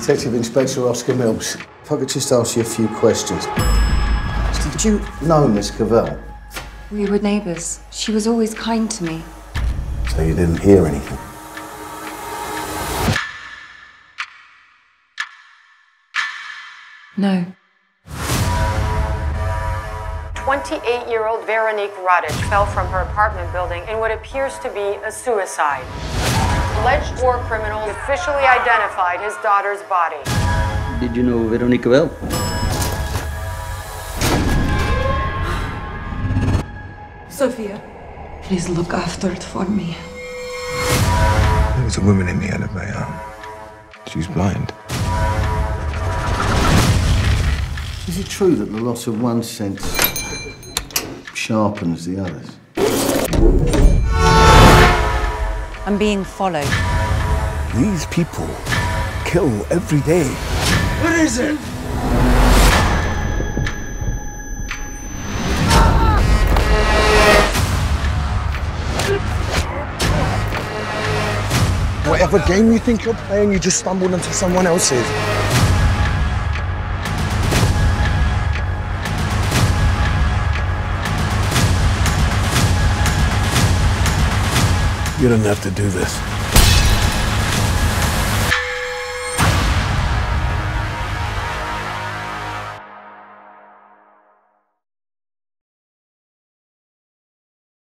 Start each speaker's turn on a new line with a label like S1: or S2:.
S1: Detective Inspector Oscar Mills. If I could just ask you a few questions. Did you know Miss Cavell?
S2: We were neighbours. She was always kind to me.
S1: So you didn't hear anything?
S2: No.
S3: 28-year-old Veronique Radic fell from her apartment building in what appears to be a suicide. Alleged war criminal officially identified his daughter's body.
S4: Did you know Veronica well?
S2: Sophia, please look after it for me.
S5: There was a woman in the elevator. She's blind.
S1: Is it true that the loss of one sense sharpens the others?
S2: I'm being followed.
S5: These people kill every day. What is it? Whatever game you think you're playing, you just stumbled into someone else's. You don't have to do this.